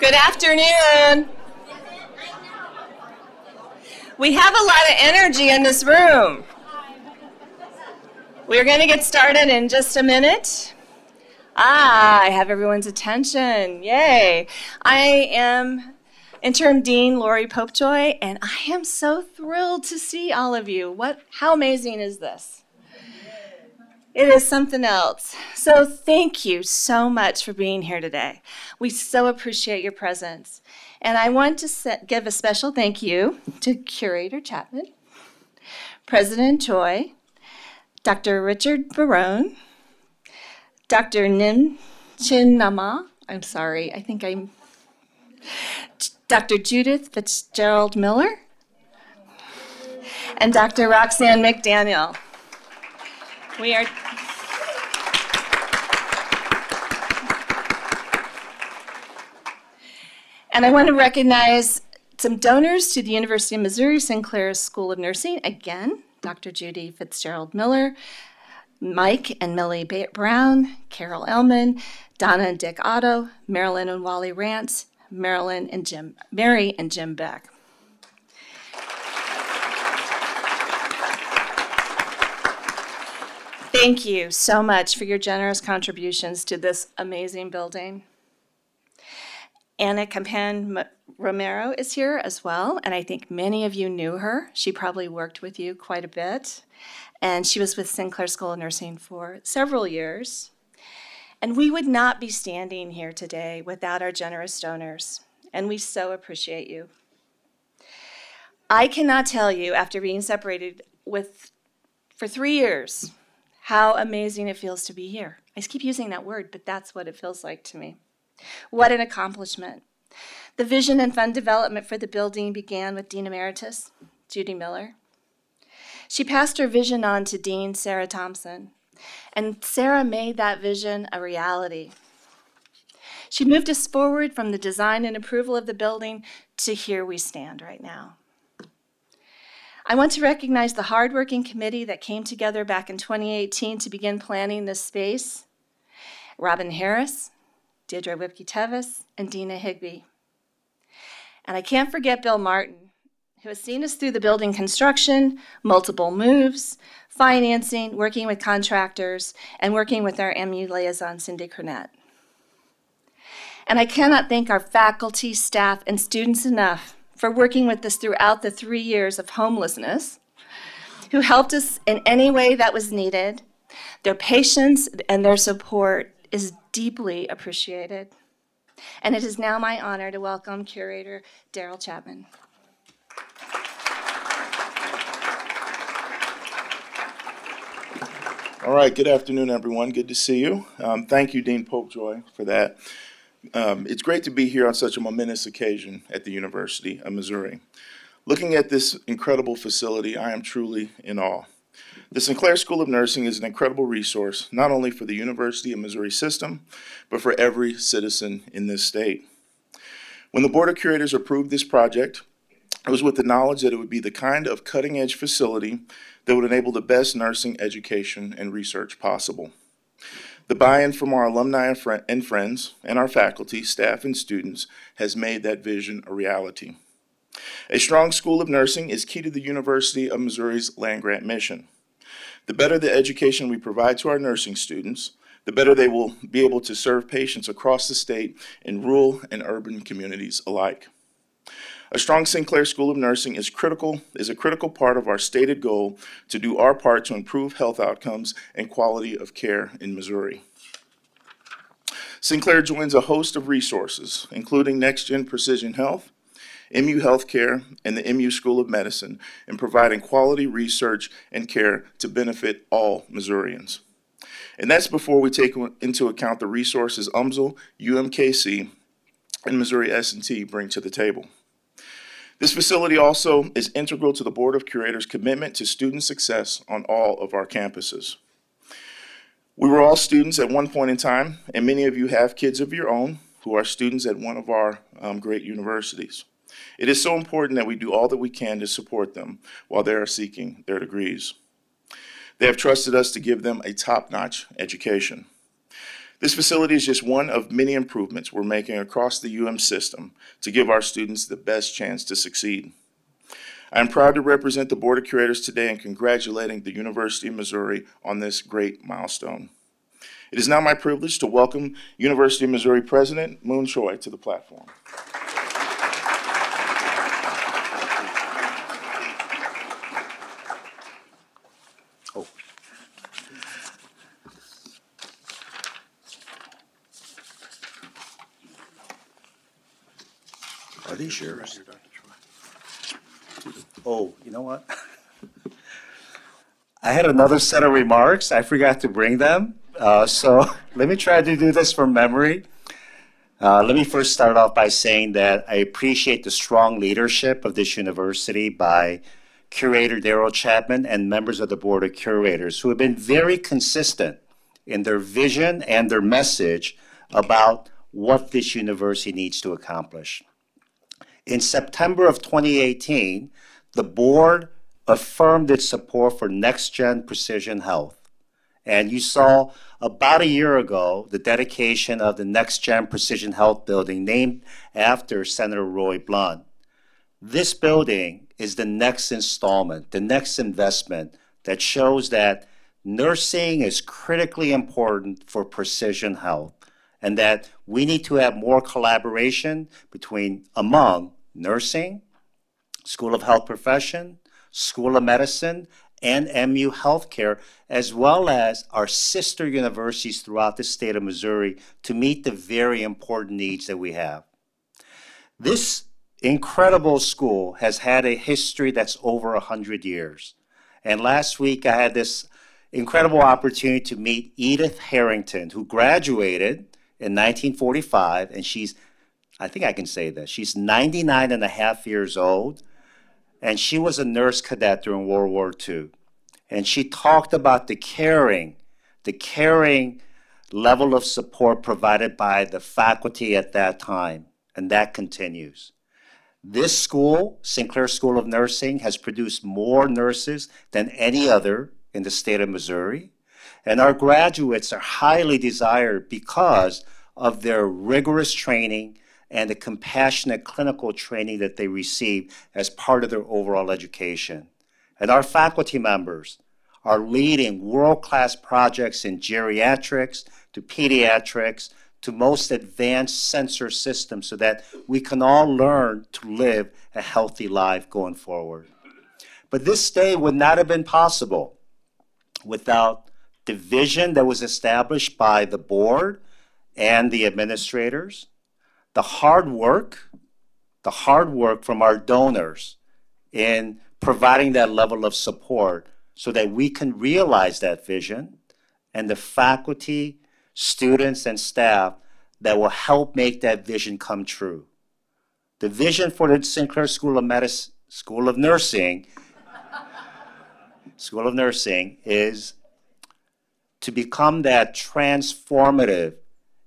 Good afternoon. We have a lot of energy in this room. We're going to get started in just a minute. Ah, I have everyone's attention. Yay. I am Interim Dean Lori Popejoy, and I am so thrilled to see all of you. What how amazing is this? It is something else. So thank you so much for being here today. We so appreciate your presence. And I want to set, give a special thank you to Curator Chapman, President Choi, Dr. Richard Barohn, Dr. Nim Chin Nama, I'm sorry, I think I'm, Dr. Judith Fitzgerald Miller, and Dr. Roxanne McDaniel. We are. And I want to recognize some donors to the University of Missouri Sinclair School of Nursing. Again, Dr. Judy Fitzgerald Miller, Mike and Millie Brown, Carol Ellman, Donna and Dick Otto, Marilyn and Wally Rance, Marilyn and Jim, Mary and Jim Beck. Thank you so much for your generous contributions to this amazing building. Anna Campan Romero is here as well, and I think many of you knew her. She probably worked with you quite a bit, and she was with Sinclair School of Nursing for several years. And we would not be standing here today without our generous donors, and we so appreciate you. I cannot tell you, after being separated with for three years how amazing it feels to be here. I keep using that word, but that's what it feels like to me. What an accomplishment. The vision and fund development for the building began with Dean Emeritus, Judy Miller. She passed her vision on to Dean Sarah Thompson, and Sarah made that vision a reality. She moved us forward from the design and approval of the building to here we stand right now. I want to recognize the hardworking committee that came together back in 2018 to begin planning this space. Robin Harris, Deirdre Wipke-Tevis, and Dina Higby. And I can't forget Bill Martin, who has seen us through the building construction, multiple moves, financing, working with contractors, and working with our MU liaison, Cindy Cornett. And I cannot thank our faculty, staff, and students enough for working with us throughout the three years of homelessness, who helped us in any way that was needed. Their patience and their support is deeply appreciated. And it is now my honor to welcome curator Darryl Chapman. All right, good afternoon, everyone. Good to see you. Um, thank you, Dean Popejoy, for that. Um, it's great to be here on such a momentous occasion at the University of Missouri. Looking at this incredible facility, I am truly in awe. The Sinclair School of Nursing is an incredible resource, not only for the University of Missouri system, but for every citizen in this state. When the Board of Curators approved this project, it was with the knowledge that it would be the kind of cutting edge facility that would enable the best nursing education and research possible. The buy-in from our alumni and friends and our faculty, staff, and students has made that vision a reality. A strong school of nursing is key to the University of Missouri's land-grant mission. The better the education we provide to our nursing students, the better they will be able to serve patients across the state in rural and urban communities alike. A strong Sinclair School of Nursing is critical, is a critical part of our stated goal to do our part to improve health outcomes and quality of care in Missouri. Sinclair joins a host of resources, including NextGen Precision Health, MU Healthcare, and the MU School of Medicine in providing quality research and care to benefit all Missourians. And that's before we take into account the resources UMSL, UMKC, and Missouri S&T bring to the table. This facility also is integral to the Board of Curators' commitment to student success on all of our campuses. We were all students at one point in time, and many of you have kids of your own who are students at one of our um, great universities. It is so important that we do all that we can to support them while they are seeking their degrees. They have trusted us to give them a top-notch education. This facility is just one of many improvements we're making across the UM system to give our students the best chance to succeed. I am proud to represent the Board of Curators today in congratulating the University of Missouri on this great milestone. It is now my privilege to welcome University of Missouri President Mun Choi to the platform. Oh, you know what? I had another set of remarks. I forgot to bring them. Uh, so let me try to do this from memory. Uh, let me first start off by saying that I appreciate the strong leadership of this university by Curator Darryl Chapman and members of the Board of Curators who have been very consistent in their vision and their message about what this university needs to accomplish. In September of 2018, the board affirmed its support for Next Gen Precision Health. And you saw about a year ago the dedication of the Next Gen Precision Health building named after Senator Roy Blunt. This building is the next installment, the next investment that shows that nursing is critically important for precision health and that we need to have more collaboration between among nursing, School of Health Profession, School of Medicine, and MU Healthcare, as well as our sister universities throughout the state of Missouri to meet the very important needs that we have. This incredible school has had a history that's over 100 years. And last week I had this incredible opportunity to meet Edith Harrington, who graduated in 1945, and she's, I think I can say this, she's 99 and a half years old, and she was a nurse cadet during World War II. And she talked about the caring, the caring level of support provided by the faculty at that time, and that continues. This school, Sinclair School of Nursing, has produced more nurses than any other in the state of Missouri. And our graduates are highly desired because of their rigorous training and the compassionate clinical training that they receive as part of their overall education. And our faculty members are leading world-class projects in geriatrics to pediatrics to most advanced sensor systems so that we can all learn to live a healthy life going forward. But this day would not have been possible without the vision that was established by the board and the administrators, the hard work, the hard work from our donors in providing that level of support so that we can realize that vision and the faculty, students, and staff that will help make that vision come true. The vision for the Sinclair School of Medicine, School of Nursing, School of Nursing is to become that transformative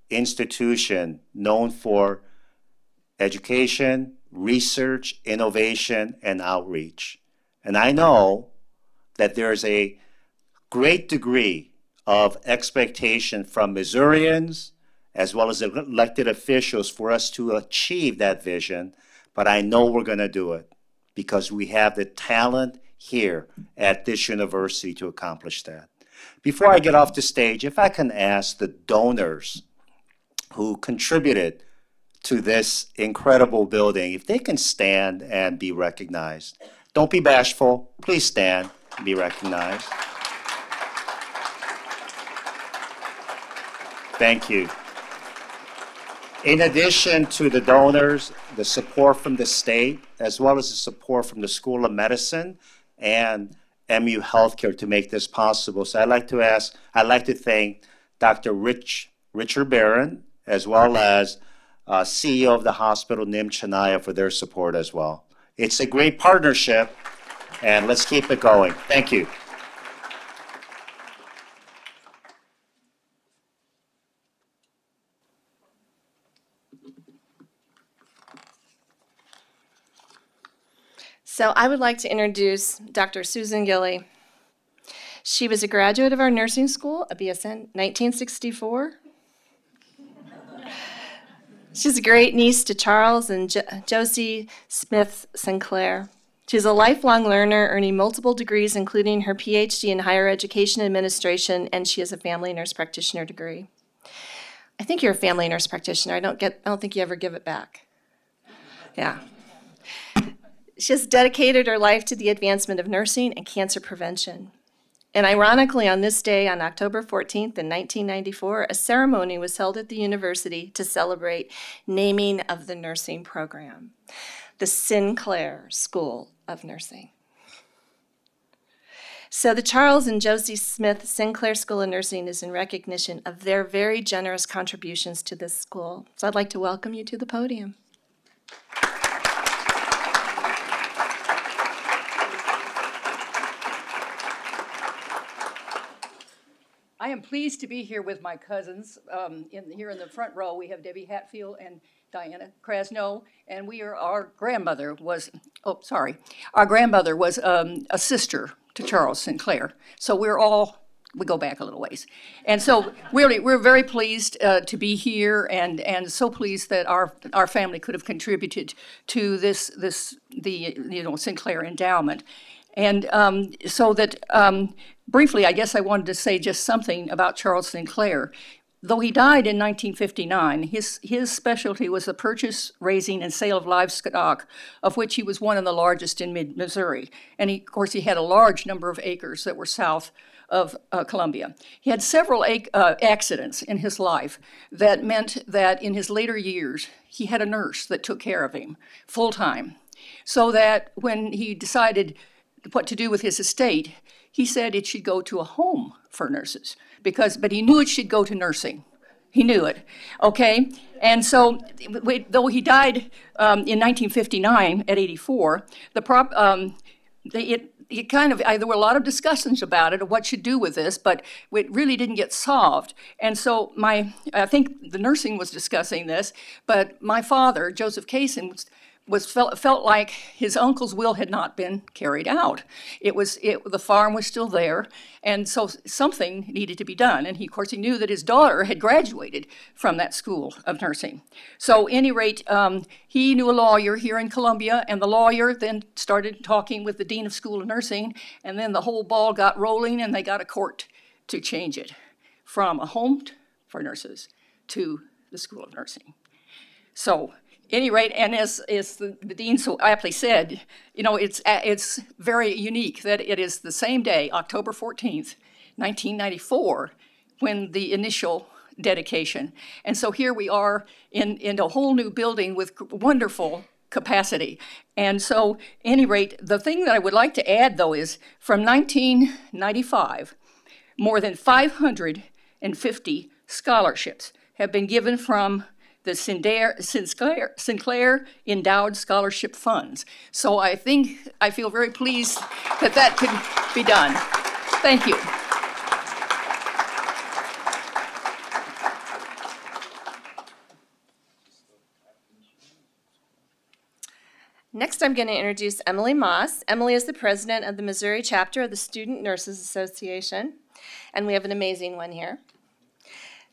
institution known for education, research, innovation, and outreach. And I know that there's a great degree of expectation from Missourians as well as elected officials for us to achieve that vision, but I know we're going to do it because we have the talent here at this university to accomplish that. Before I get off the stage, if I can ask the donors who contributed to this incredible building, if they can stand and be recognized. Don't be bashful. Please stand and be recognized. Thank you. In addition to the donors, the support from the state, as well as the support from the School of Medicine and MU Healthcare to make this possible. So I'd like to ask, I'd like to thank Dr. Rich, Richard Barohn, as well as uh, CEO of the hospital, Nim Chinniah, for their support as well. It's a great partnership, and let's keep it going. Thank you. So I would like to introduce Dr. Susan Gilly. She was a graduate of our nursing school, a BSN 1964. She's a great niece to Charles and jo- Josie Smith Sinclair. She's a lifelong learner, earning multiple degrees, including her PhD in higher education administration, and she has a family nurse practitioner degree. I think you're a family nurse practitioner. I don't get. I don't think you ever give it back. Yeah. She has dedicated her life to the advancement of nursing and cancer prevention. And ironically, on this day, on October 14th in 1994, a ceremony was held at the university to celebrate naming of the nursing program, the Sinclair School of Nursing. So the Charles and Josie Smith Sinclair School of Nursing is in recognition of their very generous contributions to this school. So I'd like to welcome you to the podium. I am pleased to be here with my cousins. Um, in, here in the front row, we have Debbie Hatfield and Diana Krasno, and we are, our grandmother was, oh, sorry, our grandmother was um, a sister to Charles Sinclair. So we're all, we go back a little ways. And so really, we're very pleased uh, to be here and, and so pleased that our, our family could have contributed to this, this, the, you know, Sinclair endowment. And um, so that, um, briefly, I guess I wanted to say just something about Charles Sinclair. Though he died in 1959, his, his specialty was the purchase, raising, and sale of livestock, of which he was one of the largest in mid Missouri. And he, of course, he had a large number of acres that were south of uh, Columbia. He had several uh, accidents in his life that meant that in his later years, he had a nurse that took care of him full time. So that when he decided what to do with his estate, he said it should go to a home for nurses because, but he knew it should go to nursing. He knew it, okay? And so, wait, though he died um, in 1959 at 84, the prop, um, they, it, it kind of, I, there were a lot of discussions about it, of what should do with this, but it really didn't get solved. And so my, I think the nursing was discussing this, but my father, Joseph Kaysen, was felt, felt like his uncle's will had not been carried out. It was it, the farm was still there, and so something needed to be done. And he, of course, he knew that his daughter had graduated from that school of nursing. So, any rate, um, he knew a lawyer here in Columbia, and the lawyer then started talking with the dean of school of nursing, and then the whole ball got rolling, and they got a court to change it from a home for nurses to the school of nursing. So any rate, and as, as the, the dean so aptly said, you know, it's, it's very unique that it is the same day, October 14th, 1994, when the initial dedication. And so here we are in, in a whole new building with wonderful capacity. And so, any rate, the thing that I would like to add though is from 1995, more than 550 scholarships have been given from the Sinclair, Sinclair Endowed Scholarship Funds. So I think, I feel very pleased that that could be done. Thank you. Next, I'm going to introduce Emily Moss. Emily is the president of the Missouri chapter of the Student Nurses Association, and we have an amazing one here.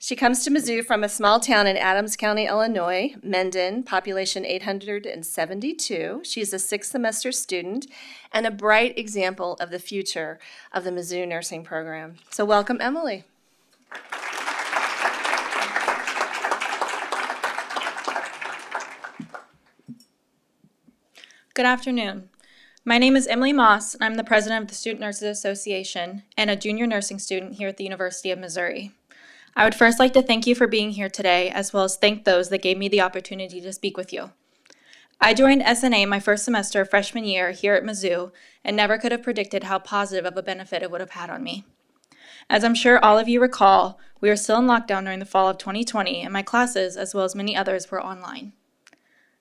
She comes to Mizzou from a small town in Adams County, Illinois, Mendon, population 872. She's a sixth semester student and a bright example of the future of the Mizzou nursing program. So, welcome, Emily. Good afternoon. My name is Emily Moss, and I'm the president of the Student Nurses Association and a junior nursing student here at the University of Missouri. I would first like to thank you for being here today, as well as thank those that gave me the opportunity to speak with you. I joined SNA my first semester freshman year here at Mizzou and never could have predicted how positive of a benefit it would have had on me. As I'm sure all of you recall, we were still in lockdown during the fall of 2020, and my classes, as well as many others, were online.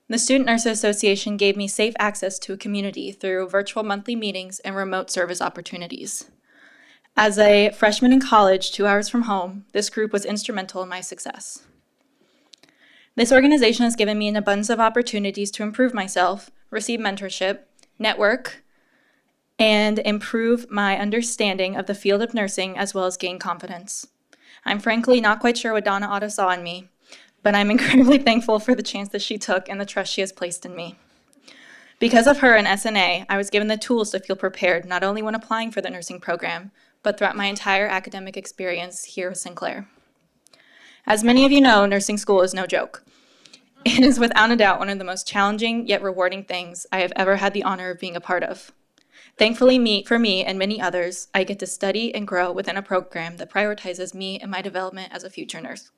The Student Nurses Association gave me safe access to a community through virtual monthly meetings and remote service opportunities. As a freshman in college, two hours from home, this group was instrumental in my success. This organization has given me an abundance of opportunities to improve myself, receive mentorship, network, and improve my understanding of the field of nursing as well as gain confidence. I'm frankly not quite sure what Donna Otto saw in me, but I'm incredibly thankful for the chance that she took and the trust she has placed in me. Because of her and SNA, I was given the tools to feel prepared not only when applying for the nursing program, but throughout my entire academic experience here at Sinclair. As many of you know, nursing school is no joke. It is without a doubt one of the most challenging yet rewarding things I have ever had the honor of being a part of. Thankfully, me, for me and many others, I get to study and grow within a program that prioritizes me and my development as a future nurse.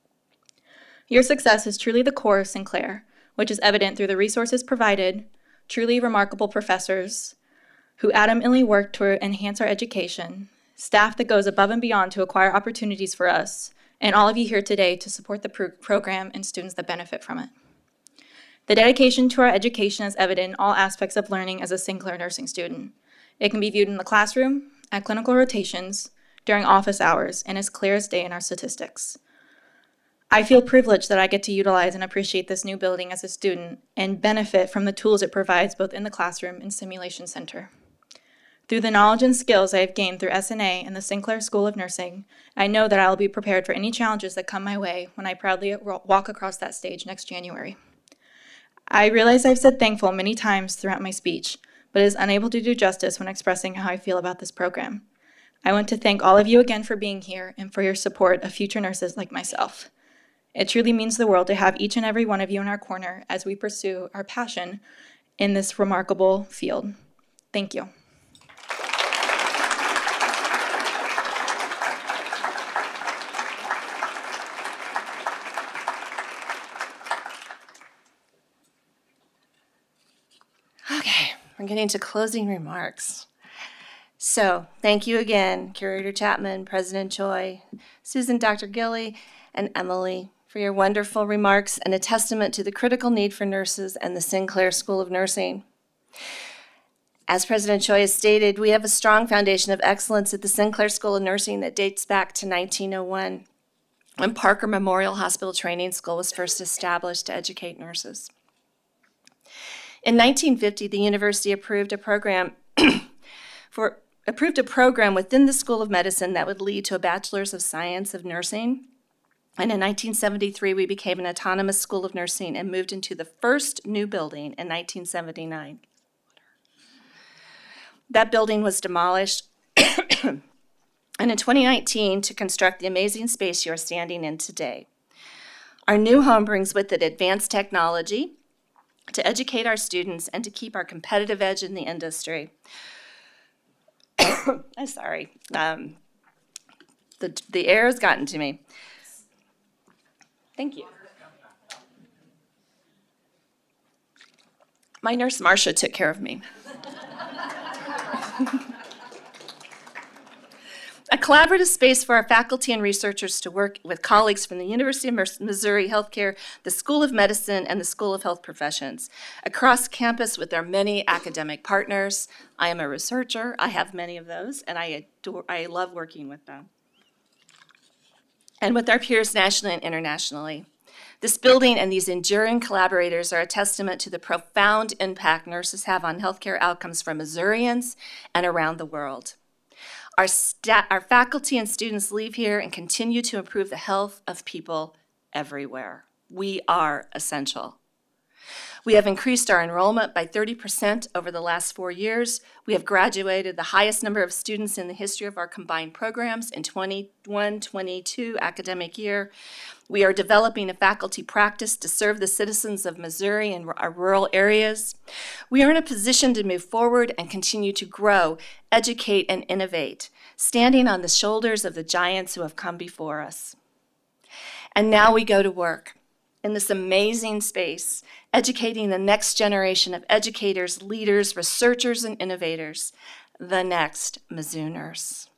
Your success is truly the core of Sinclair, which is evident through the resources provided, truly remarkable professors who adamantly work to enhance our education, staff that goes above and beyond to acquire opportunities for us, and all of you here today to support the pro- program and students that benefit from it. The dedication to our education is evident in all aspects of learning as a Sinclair nursing student. It can be viewed in the classroom, at clinical rotations, during office hours, and as clear as day in our statistics. I feel privileged that I get to utilize and appreciate this new building as a student and benefit from the tools it provides both in the classroom and simulation center. Through the knowledge and skills I have gained through SNA and the Sinclair School of Nursing, I know that I will be prepared for any challenges that come my way when I proudly walk across that stage next January. I realize I've said thankful many times throughout my speech, but is unable to do justice when expressing how I feel about this program. I want to thank all of you again for being here and for your support of future nurses like myself. It truly means the world to have each and every one of you in our corner as we pursue our passion in this remarkable field. Thank you. Getting to closing remarks. So, thank you again, Curator Chapman, President Choi, Susan, Dr. Gilly, and Emily for your wonderful remarks and a testament to the critical need for nurses and the Sinclair School of Nursing. As President Choi has stated, we have a strong foundation of excellence at the Sinclair School of Nursing that dates back to 1901, when Parker Memorial Hospital Training School was first established to educate nurses. In 1950, the university approved a program for approved a program within the School of Medicine that would lead to a Bachelor's of Science of Nursing. And in 1973, we became an autonomous school of nursing and moved into the first new building in 1979. That building was demolished. and in 2019, to construct the amazing space you are standing in today. Our new home brings with it advanced technology to educate our students and to keep our competitive edge in the industry. I'm sorry. Um, the, the air has gotten to me. Thank you. My nurse Marcia took care of me. A collaborative space for our faculty and researchers to work with colleagues from the University of Missouri Healthcare, the School of Medicine, and the School of Health Professions. Across campus with our many academic partners. I am a researcher, I have many of those, and I adore, I love working with them. And with our peers nationally and internationally. This building and these enduring collaborators are a testament to the profound impact nurses have on healthcare outcomes for Missourians and around the world. Our, our faculty and students leave here and continue to improve the health of people everywhere. We are essential. We have increased our enrollment by 30% over the last four years. We have graduated the highest number of students in the history of our combined programs in 21 22 academic year. We are developing a faculty practice to serve the citizens of Missouri and our rural areas. We are in a position to move forward and continue to grow, educate, and innovate, standing on the shoulders of the giants who have come before us. And now we go to work in this amazing space, educating the next generation of educators, leaders, researchers, and innovators, the next Mizzou nurse.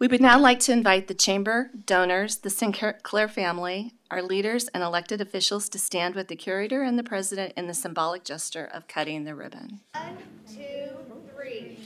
We would now like to invite the chamber, donors, the Sinclair family, our leaders, and elected officials to stand with the curator and the president in the symbolic gesture of cutting the ribbon. One, two, three.